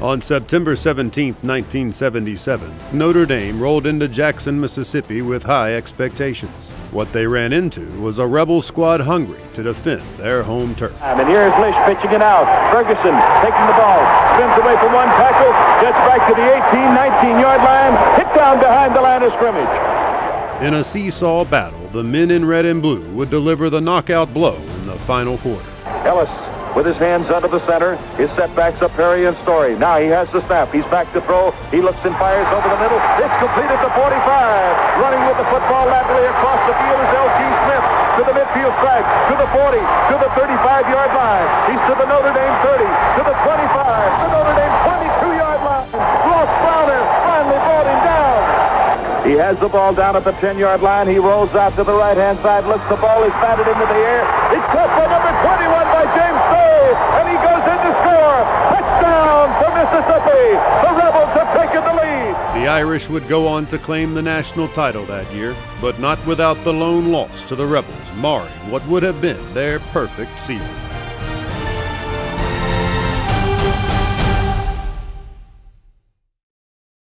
On September 17, 1977, Notre Dame rolled into Jackson, Mississippi with high expectations. What they ran into was a rebel squad hungry to defend their home turf. And here's Lisch pitching it out. Ferguson taking the ball, spins away from one tackle, gets back to the 18, 19-yard line, hit down behind the line of scrimmage. In a seesaw battle, the men in red and blue would deliver the knockout blow in the final quarter. Ellis with his hands under the center. His setbacks up Perry and Story. Now he has the snap. He's back to throw. He looks and fires over the middle. It's completed to 45. Running with the football laterally across the field is L.T. Smith to the midfield flag, to the 40, to the 35-yard line. He's to the Notre Dame 30, to the 25, to Notre Dame 22-yard line. Ross Browner finally brought him down. He has the ball down at the 10-yard line. He rolls out to the right-hand side. Looks the ball is batted into the air. It's The Rebels have taken the lead. The Irish would go on to claim the national title that year, but not without the lone loss to the Rebels, marring what would have been their perfect season.